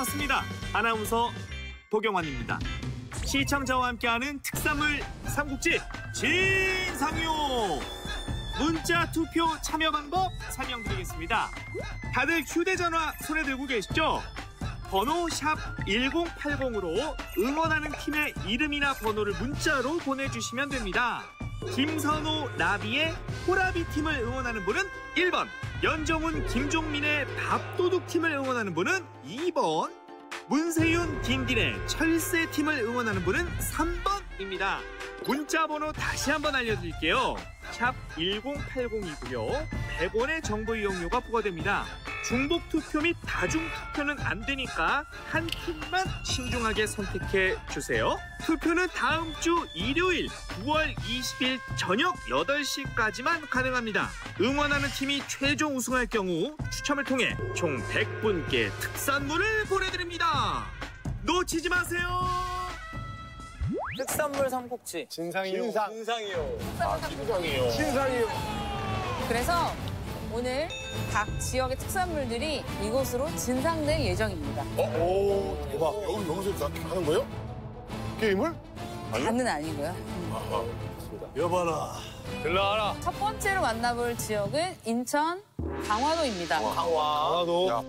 반갑습니다. 아나운서 도경환입니다. 시청자와 함께하는 특산물 삼국지 진상요 문자 투표 참여 방법 설명드리겠습니다. 다들 휴대전화 손에 들고 계시죠? 번호 샵 1080으로 응원하는 팀의 이름이나 번호를 문자로 보내주시면 됩니다. 김선호, 나비의 호라비 팀을 응원하는 분은 1번, 연정훈, 김종민의 밥도둑 팀을 응원하는 분은 2번, 문세윤, 딘딘의 철새 팀을 응원하는 분은 3번입니다. 문자 번호 다시 한번 알려드릴게요. 샵 1080이고요. 100원의 정보 이용료가 부과됩니다. 중복 투표 및 다중 투표는 안 되니까 한 팀만 신중하게 선택해 주세요. 투표는 다음 주 일요일 9월 20일 저녁 8시까지만 가능합니다. 응원하는 팀이 최종 우승할 경우 추첨을 통해 총 100분께 특산물을 보내드립니다. 놓치지 마세요. 특산물 삼국지. 진상이요. 진상. 진상이요. 신상이요. 진상이요. 그래서 오늘 각 지역의 특산물들이 이곳으로 진상될 예정입니다. 오, 대박. 여기 여기서 다 하는 거예요? 게임을? 다는 아니고요. 여봐라. 들러와라. 첫 번째로 만나볼 지역은 인천 강화도입니다. 강화도. 야.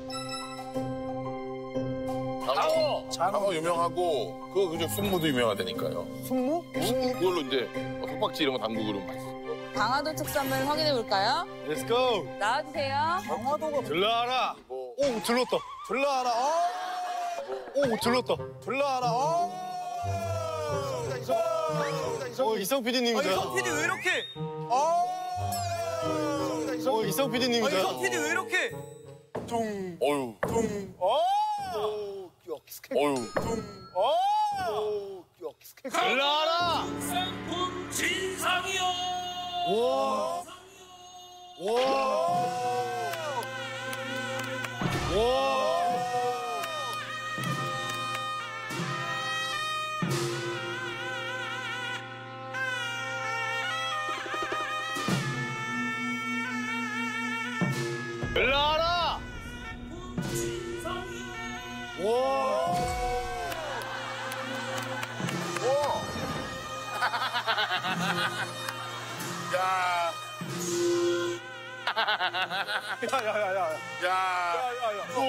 장어. 장어 유명하고 그 그저 순무도 유명하다니까요. 순무? 그걸로 이제 석박지 이런 거 담그고 그러면 맛있어. 강화도 특산물 확인해 볼까요? Let's go. 나와주세요. 강화도가 들러와라. 뭐 오, 들렀다. 들러와라. 어. 오, 들렀다. 들러와라. 어. 어, 이성 PD님이다. 이성 PD 왜 이렇게? 어, 이성 PD님이다. 이성 PD 왜 이렇게? 둥, 어유. 둥. 어. 어유. 어. 들러와라. 상품 진상이요. 와. 와. 와. 들러와라. 와. 야. 야야야야. 야. 야야야. 오.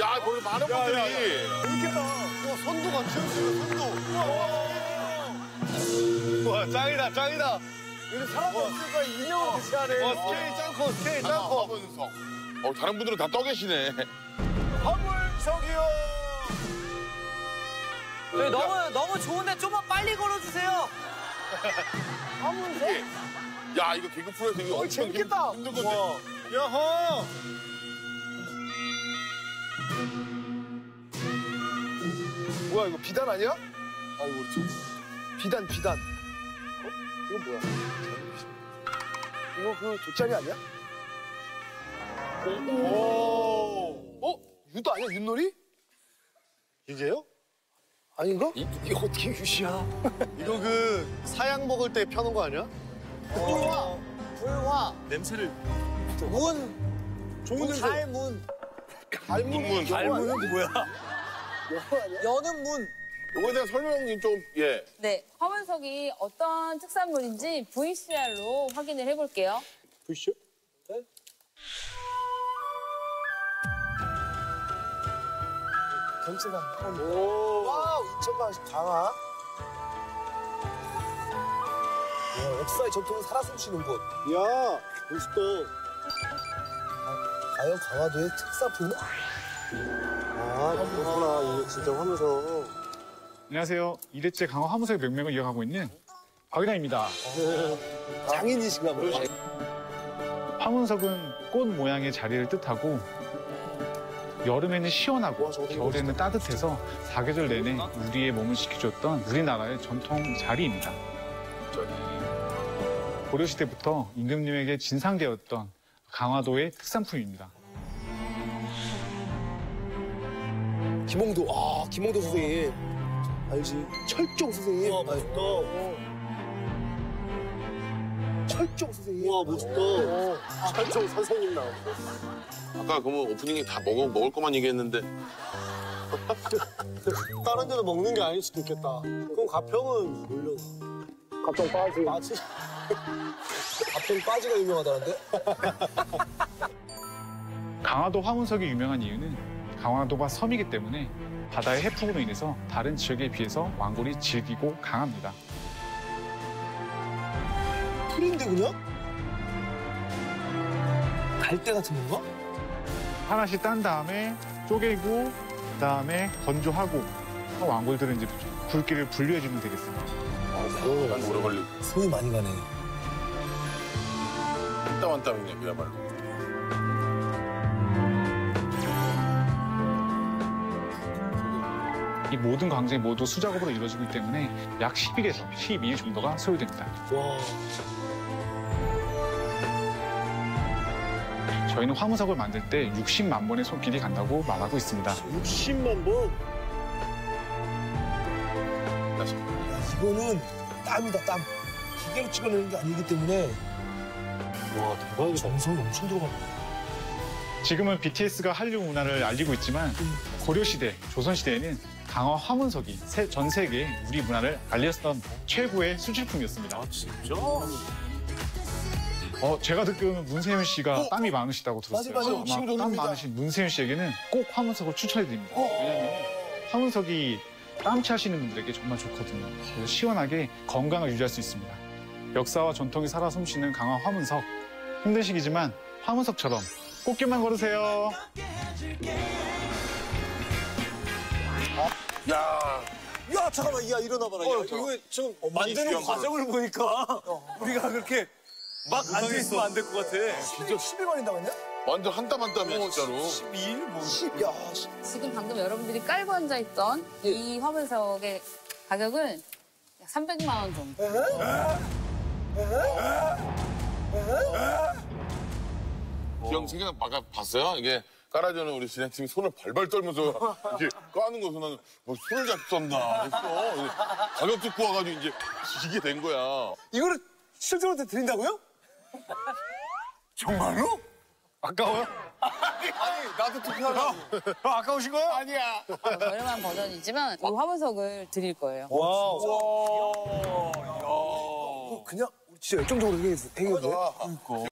야, 거기 많은 야, 분들이. 재밌겠다. 와, 선도가 치우치는 선도. 와, 와, 짱이다, 짱이다. 요즘 사람들 없으니까 인형을 대체하네. 와, 스케일 짱커, 스케일 하나 짱커. 화문석. 어, 다른 분들은 다 떠 계시네. 화문석이요. 네, 너무 너무 좋은데 좀만 빨리 걸어주세요. 화물석? 야, 이거 개그 프로에서 이거 어, 엄청 재밌겠다. 힘- 힘든 건데. 와, 야호. 뭐야, 이거 비단 아니야? 아이고, 좀. 비단, 비단. 어? 이건 뭐야? 이거 그 돗자리 아니야? 오. 어? 유도 아니야? 윷놀이? 이게요? 아닌가? 이, 이거 어떻게 유시야? 이거 그 사양 먹을 때 펴는 거 아니야? 불화, 불화, 냄새를 문, 좋은 냄새. 달문, 문문. 알문은 뭐야? 여는 문. 요거에 대한 설명이 좀, 예. 네, 화원석이 어떤 특산물인지 VCR로 확인을 해볼게요. 보시 오. 와우, 강화. 야, 역사와 전통이 살아 숨쉬는 곳. 야, 멋있다. 과연 강화도의 특산품은? 아, 그렇구나. 이게 진짜 화문석. 안녕하세요. 이대째 강화 화문석의 명맥을 이어가고 있는 박유나입니다. 장인이신가 봐요 화문석은 꽃 모양의 자리를 뜻하고 여름에는 시원하고 와, 겨울에는 따뜻해서 사계절 내내 우리의 몸을 지켜줬던 우리나라의 전통 자리입니다. 고려시대부터 임금님에게 진상되었던 강화도의 특산품입니다. 김홍도, 아, 김홍도 선생님. 알지? 철종 선생님. 와, 맛있다. 철종 선생님. 와 멋있다. 철종 선생님 나왔어. 아까 그러면 오프닝에 다 먹어, 먹을 것만 얘기했는데. 다른 데는 먹는 게 아닐 수도 있겠다. 그럼 가평은 물론. 가평 빠지. 빠지. 가평 빠지가 유명하다는데? 강화도 화문석이 유명한 이유는 강화도가 섬이기 때문에 바다의 해풍으로 인해서 다른 지역에 비해서 왕골이 질기고 강합니다. 풀인데 그냥? 갈대 같은 건가? 하나씩 딴 다음에 쪼개고 그다음에 건조하고 왕골들은 이제 굵기를 분류해주면 되겠습니다. 난 오래 걸리고. 손이 많이 가네. 한땀 한 땀이네, 그야말로. 이 모든 광장이 모두 수작업으로 이루어지기 때문에 약 10일에서 12일 정도가 소요됩니다. 와. 저희는 화무석을 만들 때 60만 번의 손길이 간다고 말하고 있습니다. 60만 번? 야, 이거는 땀이다, 땀. 기계로 찍어내는 게 아니기 때문에. 와, 대박이다. 정성이 엄청 들어간다. 지금은 BTS가 한류 문화를 알리고 있지만 고려시대, 조선시대에는 강화 화문석이 세- 전 세계에 우리 문화를 알렸던 최고의 수출품이었습니다. 진짜? 어, 제가 듣기로는 문세윤 씨가 땀이 많으시다고 들었어요. 맞아, 맞아. 아마 지금 땀. 많으신 문세윤 씨에게는 꼭 화문석을 추천해드립니다. 왜냐하면 화문석이 땀치 하시는 분들에게 정말 좋거든요. 그래서 시원하게 건강을 유지할 수 있습니다. 역사와 전통이 살아 숨쉬는 강화 화문석. 힘든 시기지만 화문석처럼 꽃길만 걸으세요. 야, 야, 잠깐만, 야, 일어나봐라. 야, 이거 지금 만드는 과정을 보니까 우리가 그렇게 막 앉아있으면 안 될 것 같아. 진짜 10일 걸린다고 했냐? 완전 한 땀 한 땀이야, 진짜로. 12일? 뭐. 10, 야, 씨. 지금 방금 여러분들이 깔고 앉아있던 이 화분석의 가격은 약 300만 원 정도. 기영 생각 아까 봤어요? 이게 깔아주는 우리 진행팀이 손을 발발 떨면서 이렇게 까는 거서 나는 뭐 손을 잡혔나 했어. 근데 가격 듣고 와가지고 이제 이게 된 거야. 이거를 실제로 드린다고요? 정말로? 아까워요? 아니, 나도 투표하려고. 아까우신 거예요? 아니야. 저렴한 버전이지만 이 화분석을 드릴 거예요. 와, 와. 그냥 진짜 열정적으로 얘기해도 돼? 아,